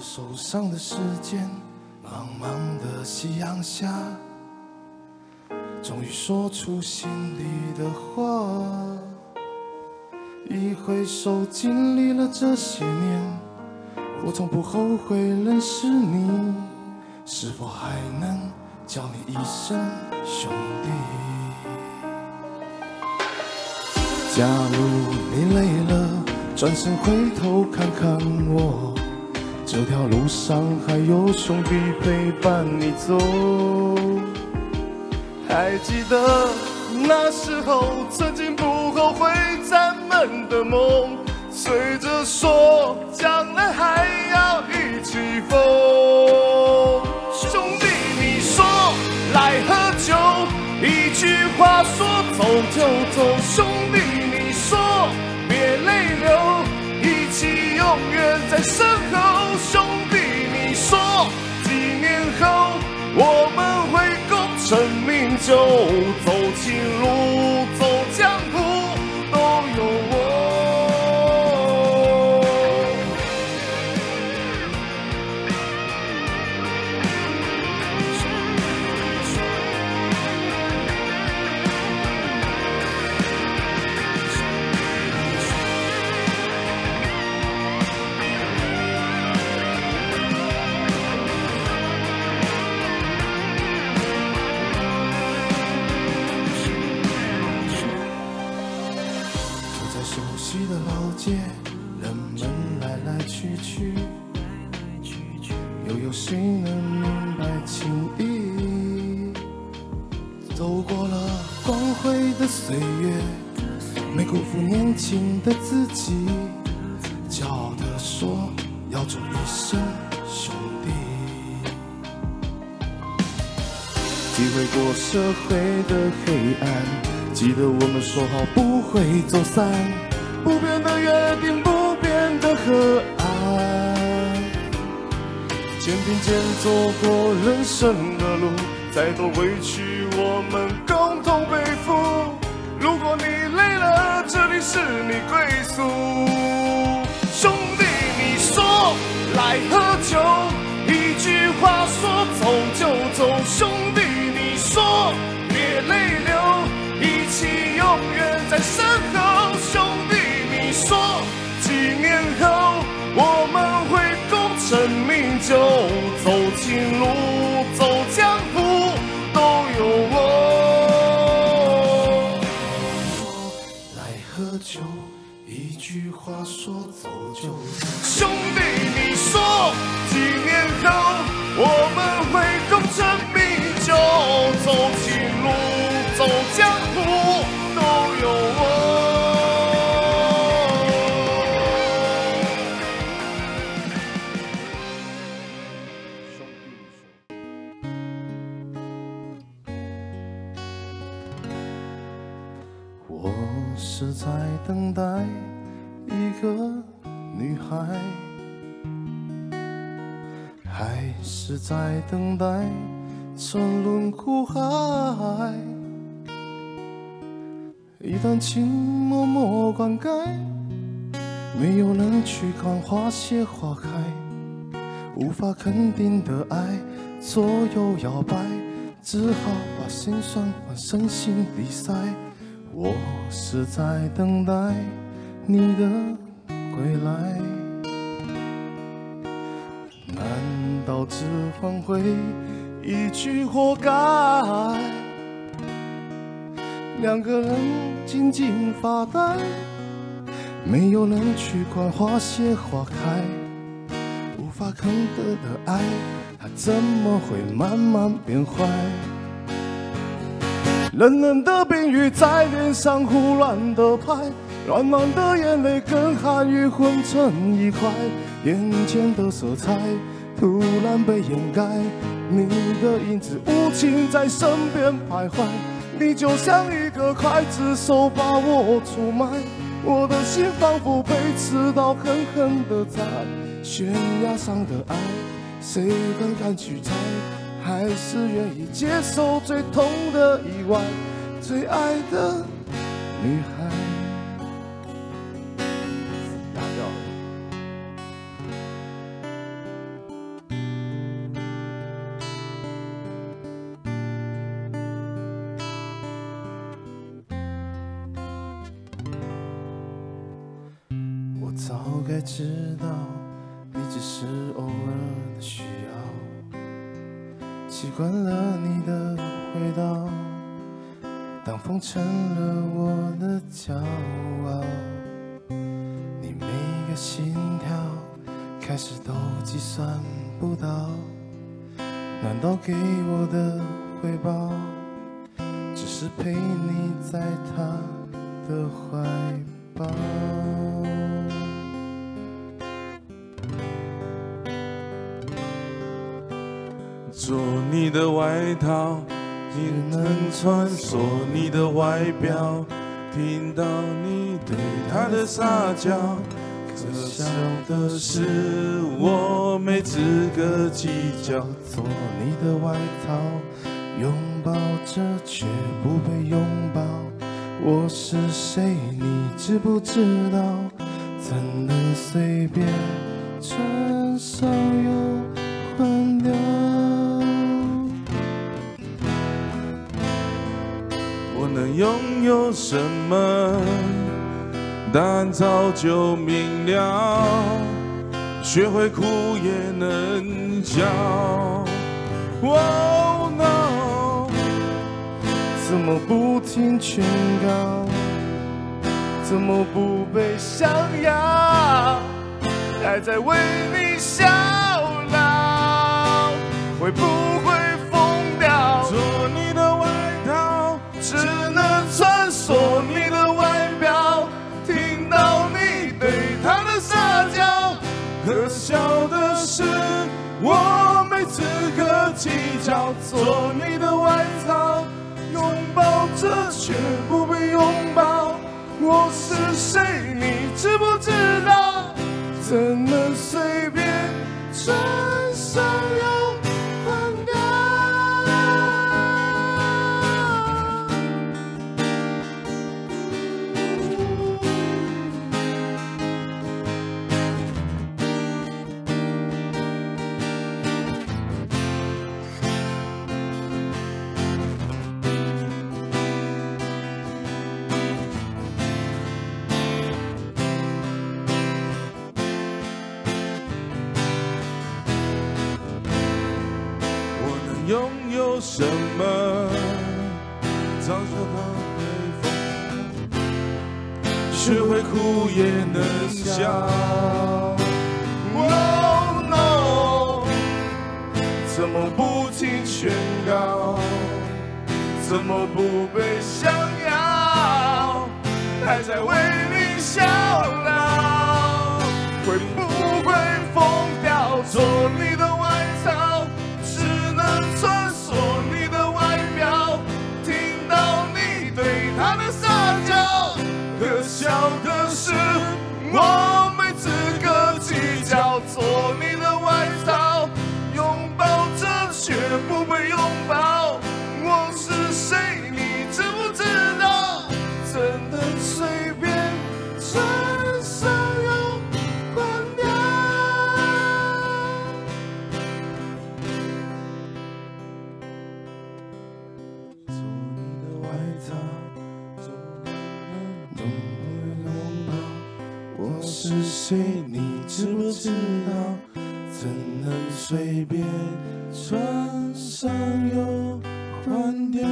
手上的时间，茫茫的夕阳下，终于说出心里的话。一回首，经历了这些年，我从不后悔认识你。是否还能叫你一声兄弟？假如你累了，转身回头看看我。这条路上还有兄弟陪伴你走，还记得那时候曾经不后悔咱们的梦，随着说将来还要一起疯。兄弟，你说来喝酒，一句话说走就走。兄弟，你说别泪流。一起永远在身就，走起路，又有谁能明白情谊？走过了光辉的岁月，没辜负年轻的自己。骄傲地说要做一生兄弟，体会过社会的黑暗，记得我们说好不会走散，不变的约定，不变的和爱。肩并肩走过人生的路，再多委屈句话说走就走，兄弟，你说几年后我们会功成名就，走起路，走江湖，都有我。我是在等待。一个女孩，还是在等待沉沦苦海。一段情默默灌溉，没有人去管花谢花开。无法肯定的爱，左右摇摆，只好把心酸往深心里塞。我是在等待。你的归来，难道只换回一句活该？两个人静静发呆，没有人去管花谢花开。无法肯得的爱，它怎么会慢慢变坏？冷冷的冰雨在脸上胡乱的拍。暖暖的眼泪跟寒雨混成一块，眼前的色彩突然被掩盖，你的影子无情在身边徘徊，你就像一个刽子手把我出卖，我的心仿佛被刺刀狠狠的在悬崖上的爱，谁敢敢去猜？还是愿意接受最痛的意外，最爱的女孩。该知道，你只是偶尔的需要。习惯了你的味道，当风成了我的骄傲，你每个心跳开始都计算不到，难道给我的回报，只是陪你在他的怀抱？的外套，你能穿梭你的外表，听到你对他的撒娇。可笑的是，我没资格计较。做你的外套，拥抱着却不被拥抱。我是谁，你知不知道？怎能随便穿上什么？答案早就明了，学会哭也能笑。Oh no，怎么不听劝告？怎么不被想要？还在为你效劳，会不会做你的外套，拥抱着却不被拥抱。我是谁，你知不知道？怎能随便拥有什么？早就怕被风，学会哭也能笑。Oh no！怎么不听劝告？怎么不被想要？还在为你效劳？会不会疯掉？做你是谁？你知不知道？怎能随便穿上又换掉？